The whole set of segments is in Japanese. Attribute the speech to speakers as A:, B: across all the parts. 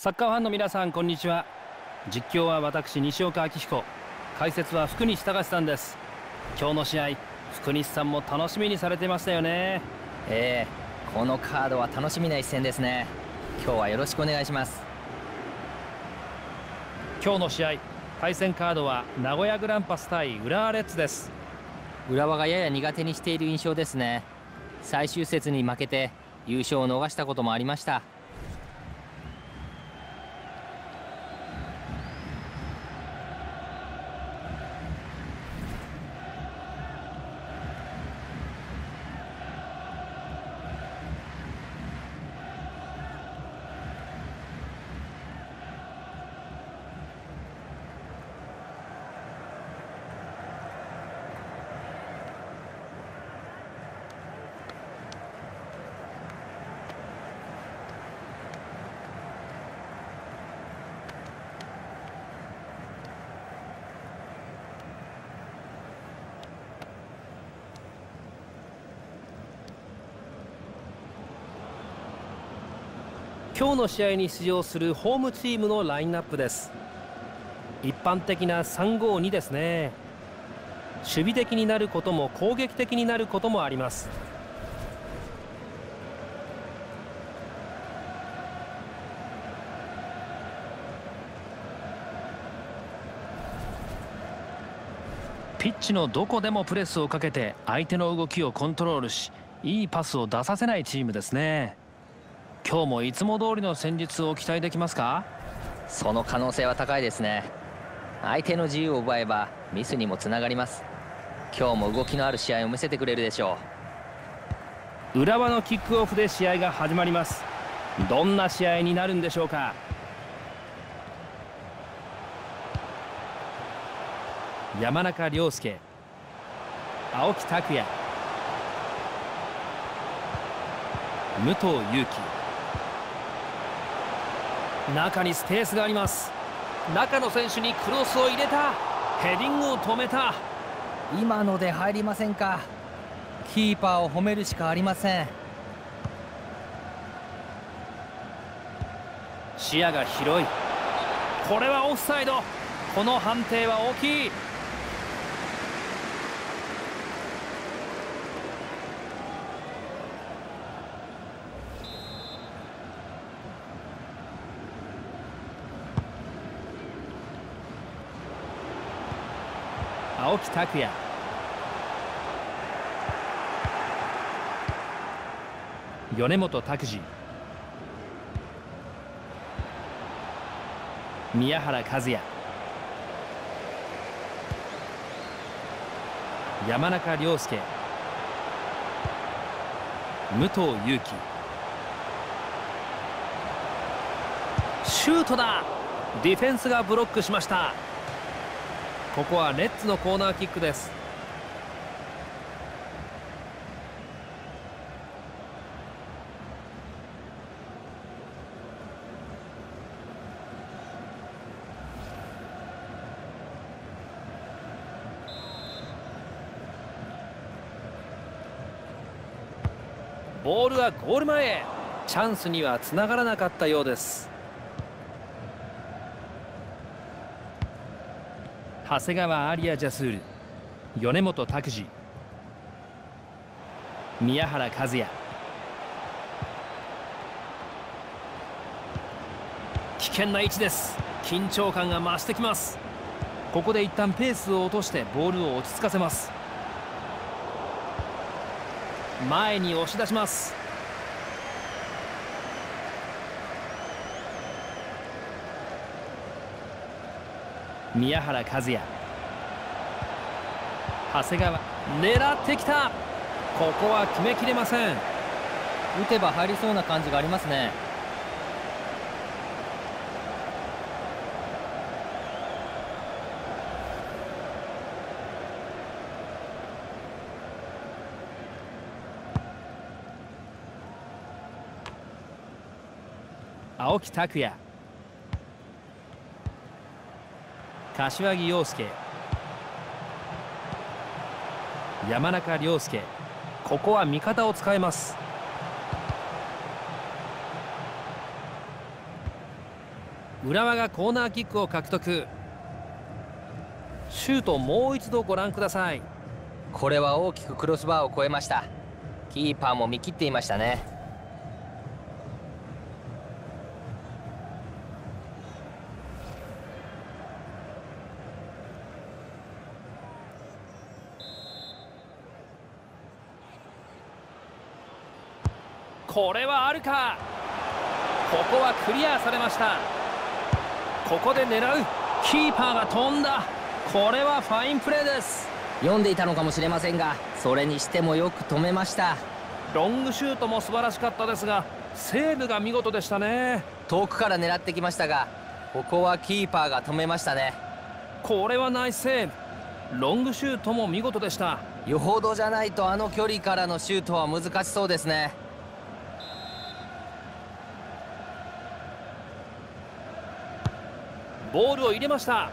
A: サッカーファンの皆さんこんにちは。実況は私西岡明彦。解説は福西隆さんです。今日の試合福西さんも楽しみにされてましたよね。
B: ええこのカードは楽しみな一戦ですね。今日はよろしくお願いします。
A: 今日の試合対戦カードは名古屋グランパス対浦和レッズです。
B: 浦和がやや苦手にしている印象ですね。最終節に負けて優勝を逃したこともありました
A: 今日の試合に出場するホームチームのラインナップです。一般的な352ですね。守備的になることも攻撃的になることもあります。ピッチのどこでもプレスをかけて相手の動きをコントロールしいいパスを出させないチームですね。今日もいつも通りの戦術を期待できますか？
B: その可能性は高いですね。相手の自由を奪えばミスにもつながります。今日も動きのある試合を見せてくれるでしょ
A: う。浦和のキックオフで試合が始まります。どんな試合になるんでしょうか？山中亮介青木拓也武藤勇樹中にスペースがあります。中の選手にクロスを入れた。ヘディングを止めた。
B: 今ので入りませんか。キーパーを褒めるしかありません。
A: 視野が広い。これはオフサイド。この判定は大きい青木拓也。米本拓司。宮原和也。山中亮介。武藤勇樹。シュートだ。ディフェンスがブロックしました。ここはレッツのコーナーキックです。ボールはゴール前へ。チャンスにはつながらなかったようです。長谷川アリア・ジャスール米本拓司宮原和也。危険な位置です。緊張感が増してきます。ここで一旦ペースを落としてボールを落ち着かせます。前に押し出します。宮原和也。長谷川狙ってきた。ここは決めきれません。
B: 打てば入りそうな感じがありますね。
A: 青木拓也。柏木陽介山中亮介ここは味方を使えます。浦和がコーナーキックを獲得。シュートもう一度ご覧ください。
B: これは大きくクロスバーを越えました。キーパーも見切っていましたね
A: これはあるか。ここはクリアされました。ここで狙う。キーパーが飛んだ。これはファインプレーです。
B: 読んでいたのかもしれませんがそれにしてもよく止めました。
A: ロングシュートも素晴らしかったですがセーブが見事でしたね。
B: 遠くから狙ってきましたがここはキーパーが止めましたね。
A: これはナイスセーブ。ロングシュートも見事でした。
B: よほどじゃないとあの距離からのシュートは難しそうですね
A: ボールを入れました。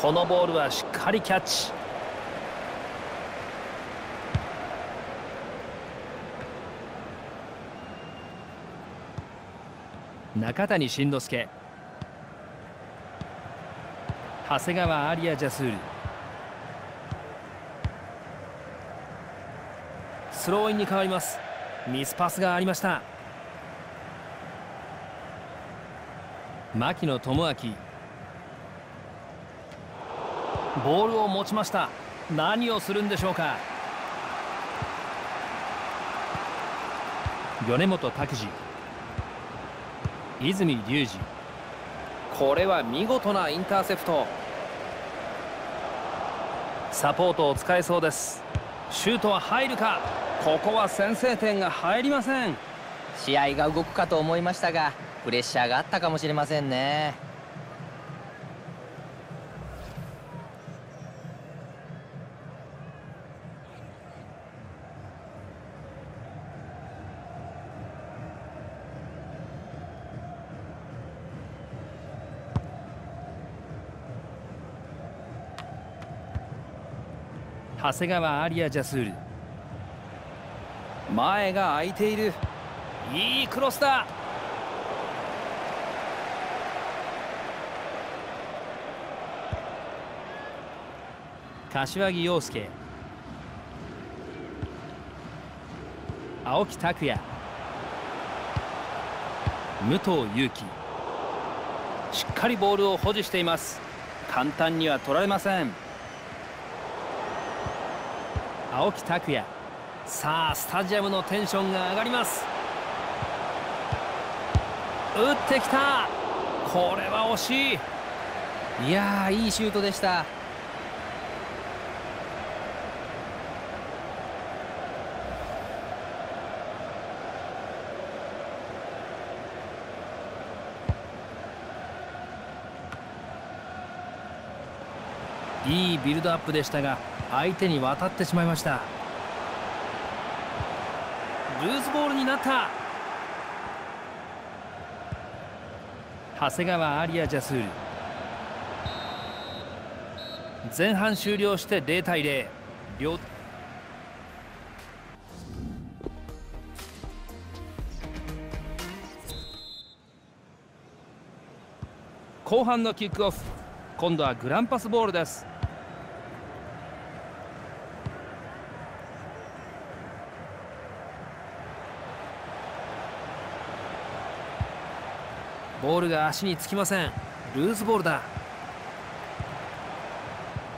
A: このボールはしっかりキャッチ。中谷慎之介。長谷川アリア・ジャスール。スローインに変わります。ミスパスがありました。牧野智明ボールを持ちました。何をするんでしょうか。米本拓司。泉隆二。これは見事なインターセプト。サポートを使えそうです。シュートは入るか。ここは先制点が入りません。
B: 試合が動くかと思いましたがプレッシャーがあったかもしれませんね。
A: 長谷川アリア・ジャスール。前が空いている。いいクロスだ。柏木陽介。青木拓也。武藤勇樹しっかりボールを保持しています。簡単には取られません。青木拓也。さあスタジアムのテンションが上がります。打ってきた。これは惜しい。
B: いやーいいシュートでした。
A: いビルドアップでしたが相手に渡ってしまいました。ルーズボールになった。長谷川アリア・ジャスール。前半終了して0対0両。後半のキックオフ。今度はグランパスボールです。ボールが足につきません。ルーズボールだ。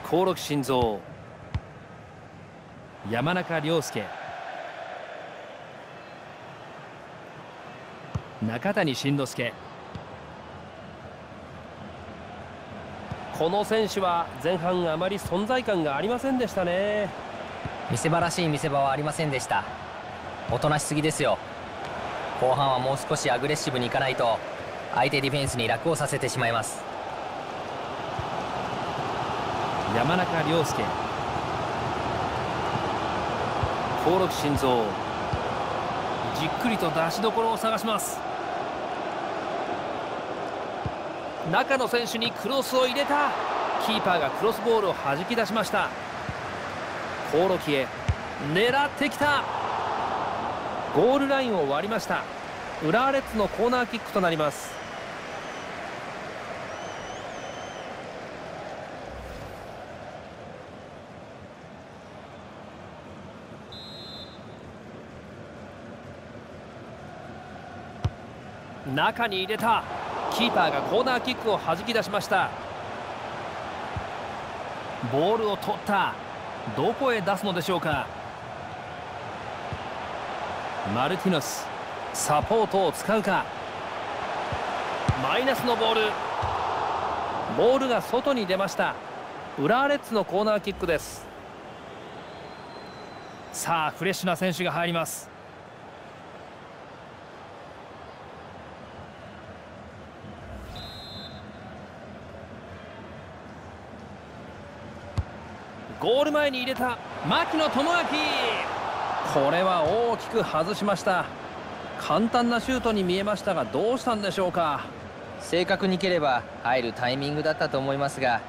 A: 興梠心臓山中亮介。中谷慎之介。この選手は前半あまり存在感がありませんでしたね。
B: 見せ場らしい見せ場はありませんでした。おとなしすぎですよ。後半はもう少しアグレッシブにいかないと相手ディフェンスに楽をさせてしまいます。
A: 山中亮介。興梠心臓。じっくりと出しどころを探します。中の選手にクロスを入れた。キーパーがクロスボールを弾き出しました。興梠へ狙ってきた。ゴールラインを割りました。浦和レッズのコーナーキックとなります。中に入れた。キーパーがコーナーキックを弾き出しました。ボールを取った。どこへ出すのでしょうか。マルティノスサポートを使うか。マイナスのボール。ボールが外に出ました。浦和レッズのコーナーキックです。さあフレッシュな選手が入ります。ゴール前に入れた牧野智明これは大きく外しました。簡単なシュートに見えましたがどうしたんでしょうか。
B: 正確に蹴れば入るタイミングだったと思いますが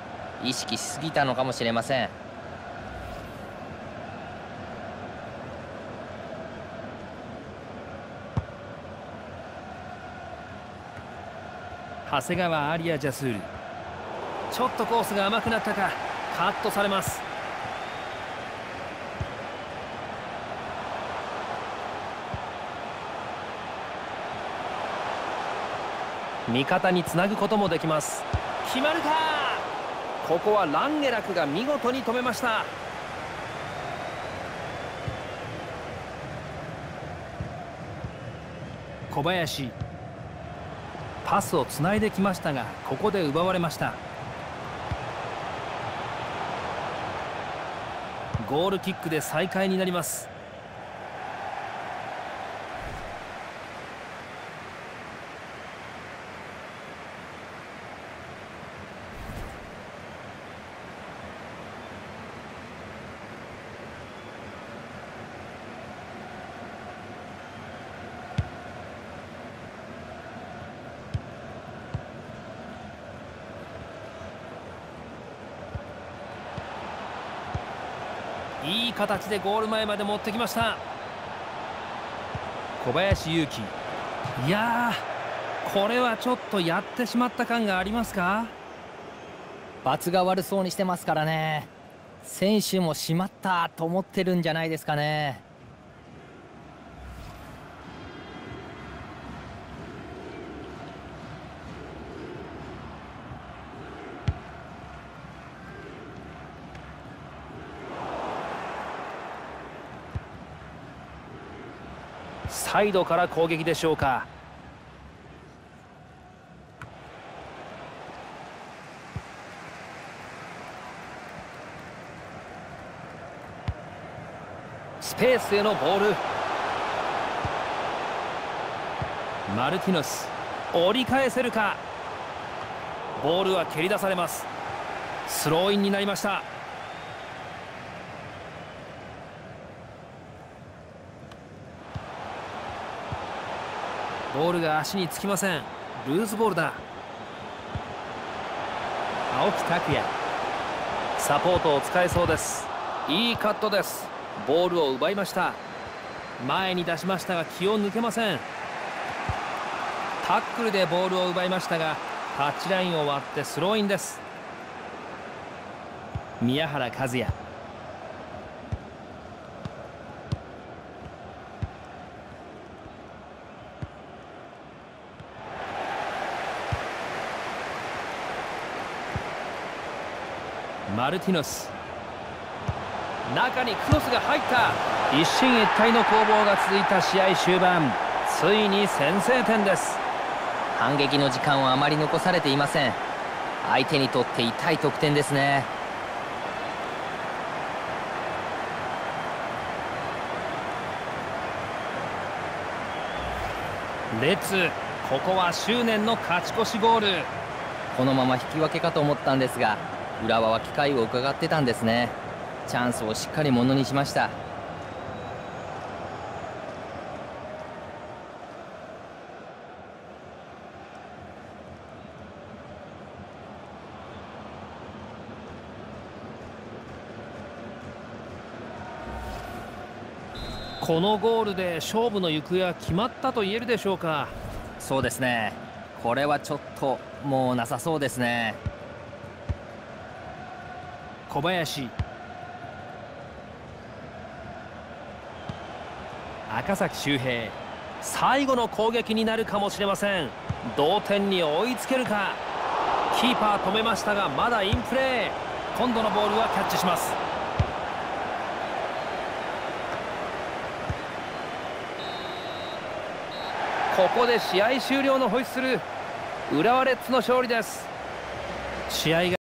B: 意識しすぎたのかもしれません。
A: 長谷川アリア・ジャスール。ちょっとコースが甘くなったかカットされます味方につなぐこともできます。決まるか。ここはランゲラクが見事に止めました。小林。パスをつないできましたがここで奪われました。ゴールキックで再開になりますいい形でゴール前まで持ってきました。小林勇輝いやこれはちょっとやってしまった感がありますか？
B: 罰が悪そうにしてますからね。選手もしまったと思ってるんじゃないですかね。
A: サイドから攻撃でしょうか。スペースへのボール。マルティノス折り返せるか。ボールは蹴り出されます。スローインになりました。ボールが足につきません。ルーズボールだ。青木拓也。サポートを使えそうです。いいカットです。ボールを奪いました。前に出しましたが気を抜けません。タックルでボールを奪いましたがタッチラインを割ってスローインです。宮原和也。マルティノス。中にクロスが入った。一進一退の攻防が続いた試合終盤。ついに先制点です。
B: 反撃の時間はあまり残されていません。相手にとって痛い得点ですね。
A: レここは執念の勝ち越しゴール。
B: このまま引き分けかと思ったんですが浦和は機会を伺ってたんですね。チャンスをしっかりものにしました。
A: このゴールで勝負の行方は決まったと言えるでしょうか？
B: そうですね。これはちょっともうなさそうですね
A: 小林。赤崎周平。最後の攻撃になるかもしれません。同点に追いつけるか。キーパー止めましたがまだインプレー今度のボールはキャッチします。ここで試合終了のホイッスル。浦和レッズの勝利です。試合が